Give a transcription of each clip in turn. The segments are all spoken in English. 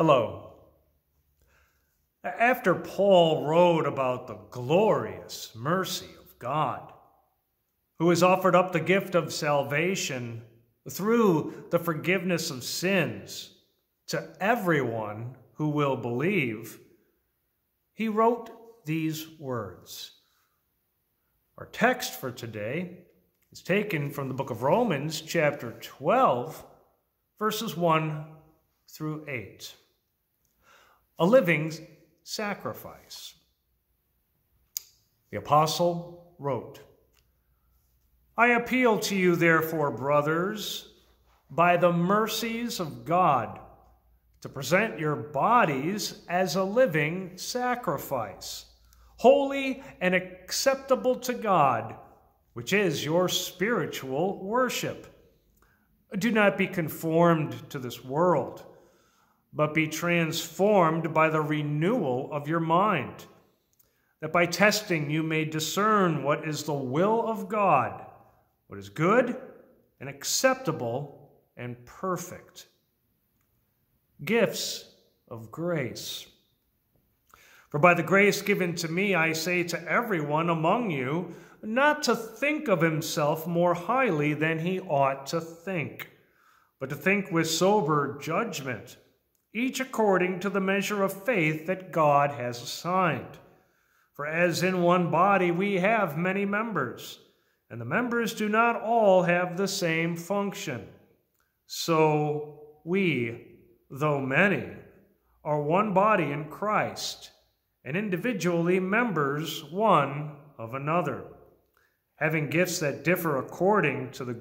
Hello. After Paul wrote about the glorious mercy of God, who has offered up the gift of salvation through the forgiveness of sins to everyone who will believe, he wrote these words. Our text for today is taken from the book of Romans, chapter 12, verses 1 through 8 a living sacrifice. The apostle wrote, I appeal to you, therefore, brothers, by the mercies of God, to present your bodies as a living sacrifice, holy and acceptable to God, which is your spiritual worship. Do not be conformed to this world but be transformed by the renewal of your mind, that by testing you may discern what is the will of God, what is good and acceptable and perfect. Gifts of grace. For by the grace given to me, I say to everyone among you, not to think of himself more highly than he ought to think, but to think with sober judgment each according to the measure of faith that God has assigned. For as in one body we have many members, and the members do not all have the same function, so we, though many, are one body in Christ, and individually members one of another, having gifts that differ according to the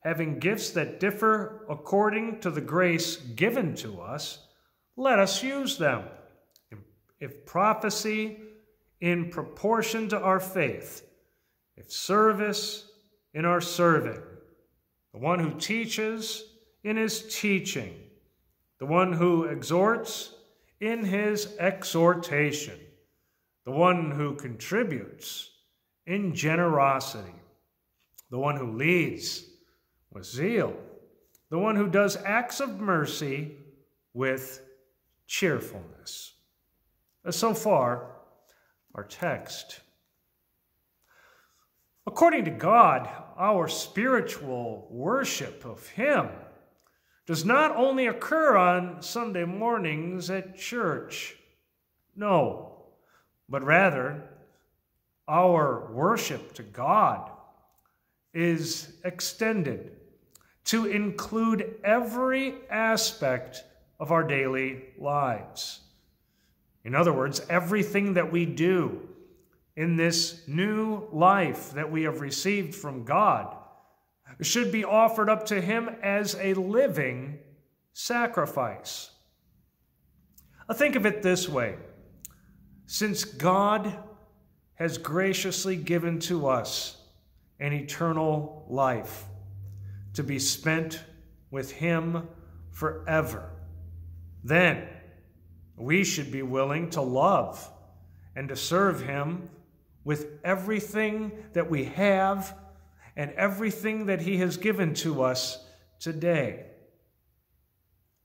having gifts that differ according to the grace given to us, let us use them. If prophecy, in proportion to our faith, if service, in our serving, the one who teaches, in his teaching, the one who exhorts, in his exhortation, the one who contributes, in generosity, the one who leads, with zeal, the one who does acts of mercy with cheerfulness. Uh, so far, our text. According to God, our spiritual worship of Him does not only occur on Sunday mornings at church. No, but rather, our worship to God is extended to include every aspect of our daily lives. In other words, everything that we do in this new life that we have received from God should be offered up to Him as a living sacrifice. Think of it this way since God has graciously given to us an eternal life, to be spent with Him forever. Then we should be willing to love and to serve Him with everything that we have and everything that He has given to us today.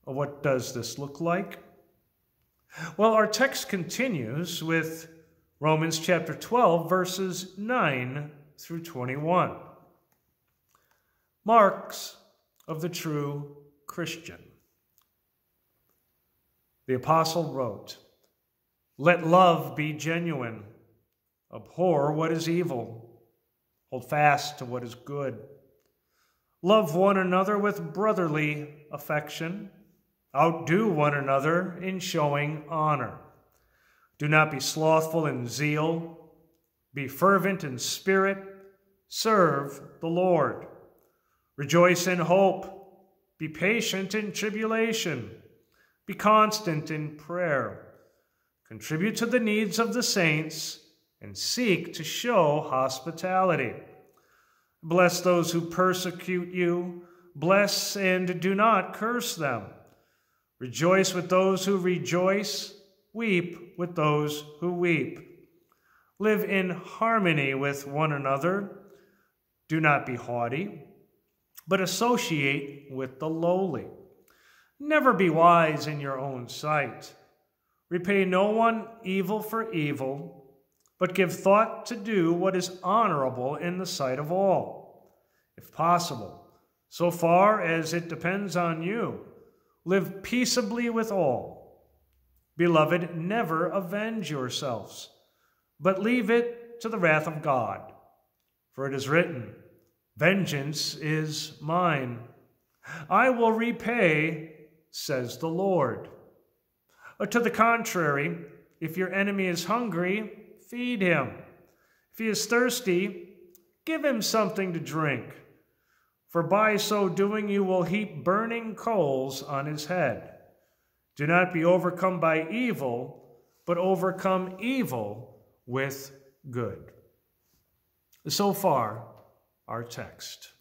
What does this look like? Well, our text continues with Romans chapter 12, verses 9 through 21. Marks of the true Christian. The apostle wrote, Let love be genuine. Abhor what is evil. Hold fast to what is good. Love one another with brotherly affection. Outdo one another in showing honor. Do not be slothful in zeal. Be fervent in spirit. Serve the Lord. Rejoice in hope. Be patient in tribulation. Be constant in prayer. Contribute to the needs of the saints and seek to show hospitality. Bless those who persecute you. Bless and do not curse them. Rejoice with those who rejoice. Weep with those who weep. Live in harmony with one another. Do not be haughty but associate with the lowly. Never be wise in your own sight. Repay no one evil for evil, but give thought to do what is honorable in the sight of all. If possible, so far as it depends on you, live peaceably with all. Beloved, never avenge yourselves, but leave it to the wrath of God. For it is written, Vengeance is mine. I will repay, says the Lord. Or to the contrary, if your enemy is hungry, feed him. If he is thirsty, give him something to drink. For by so doing, you will heap burning coals on his head. Do not be overcome by evil, but overcome evil with good. So far, our text.